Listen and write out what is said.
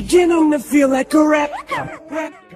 beginning to feel like a rap. rap.